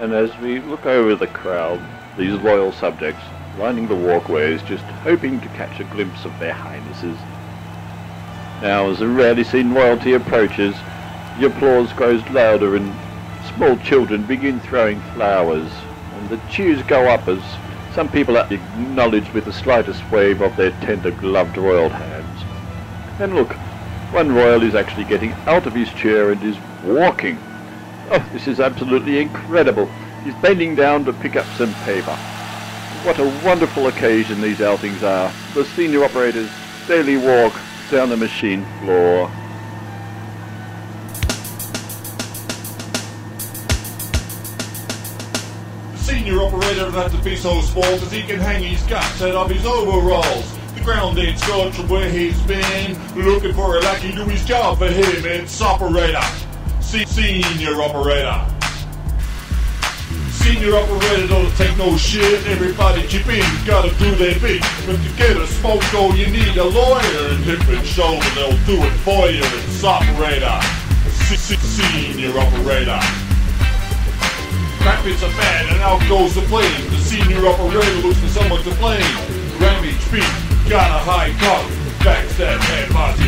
And as we look over the crowd, these loyal subjects lining the walkways just hoping to catch a glimpse of their highnesses. Now as the rarely seen royalty approaches, the applause grows louder and small children begin throwing flowers, and the cheers go up as some people are acknowledged with the slightest wave of their tender gloved royal hands. And look, one royal is actually getting out of his chair and is walking. Oh, this is absolutely incredible. He's bending down to pick up some paper. What a wonderful occasion these outings are. The senior operator's daily walk down the machine floor. The senior operator have to be so small because he can hang his guts out of his overalls. The ground ain't scorched from where he's been. Looking for a lackey to do his job for him. It's operator. Se- senior operator. Senior operator don't take no shit. Everybody chip in, gotta do their bit. But to get a smoke though, you need a lawyer. And hip and shoulder, they'll do it for you. It's operator. Se- se- Senior operator. Rapids are bad and out goes the plane. The senior operator looks for someone to blame. Ramage beat, got a high cover. Backstab head boss, it's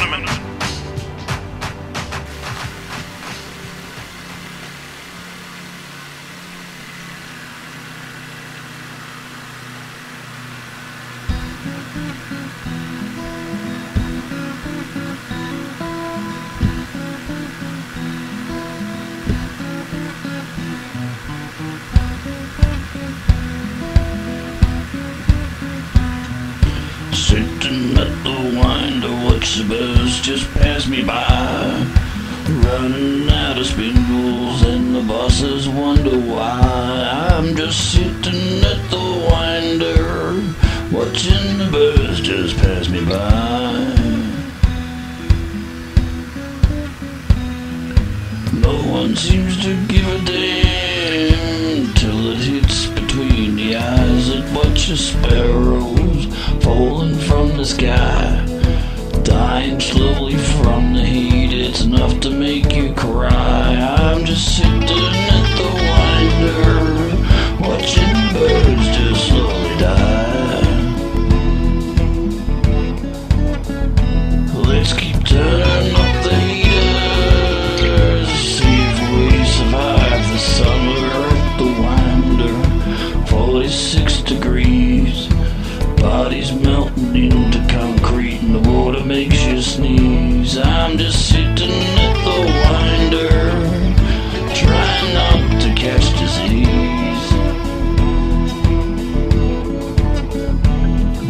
cross bus just pass me by. Running out of spindles, and the bosses wonder why. I'm just sitting at the winder, watching the bus just pass me by. No one seems to bodies melting into concrete, and the water makes you sneeze. I'm just sitting at the winder, trying not to catch disease.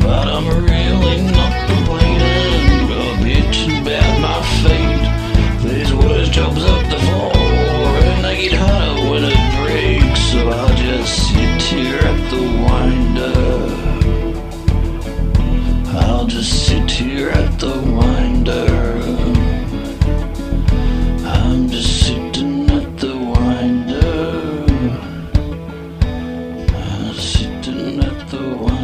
But I'm really not complaining or bitching about my fate. There's worse jobs up the floor, and they get harder when it breaks. So I'll just sit here at the winder. the one